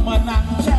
มานั่ง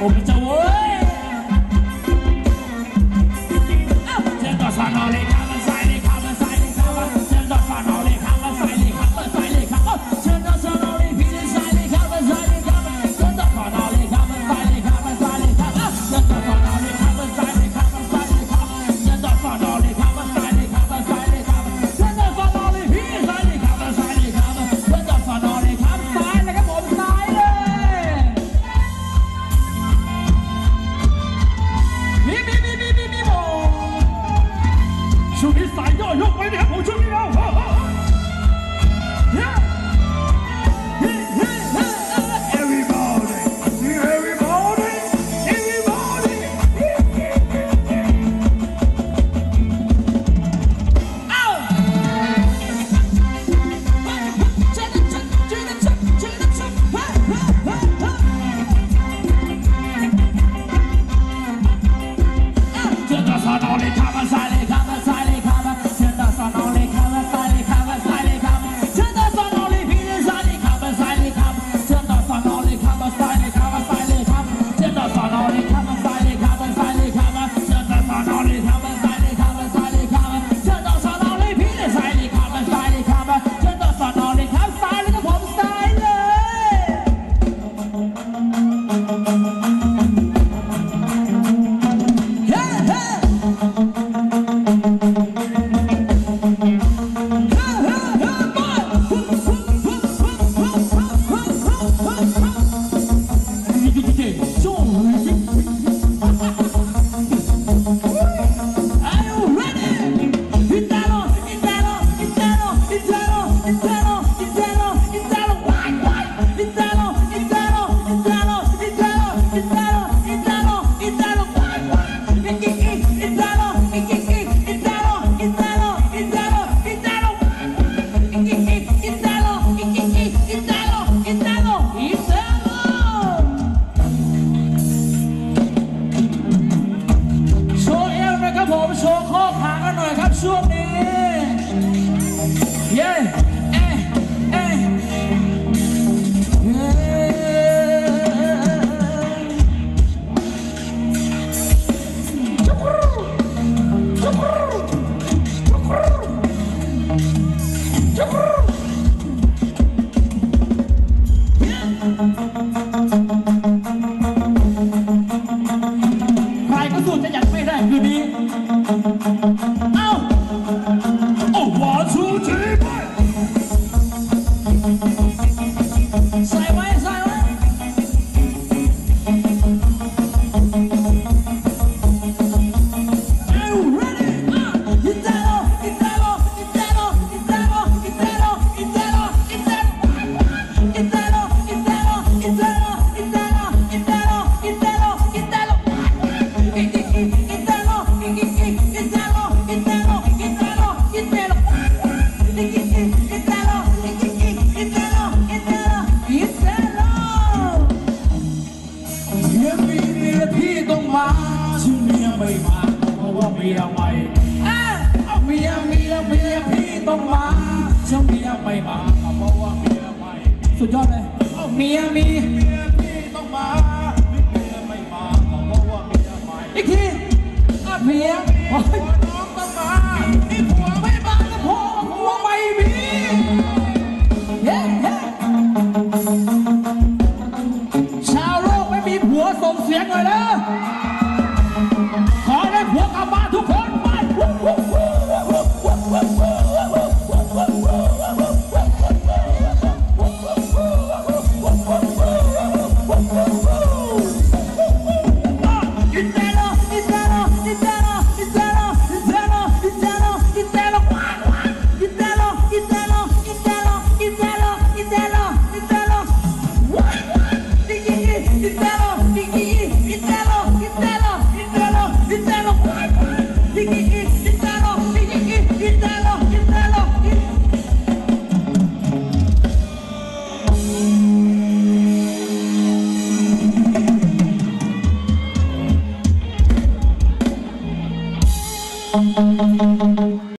어, 오비정 vida me.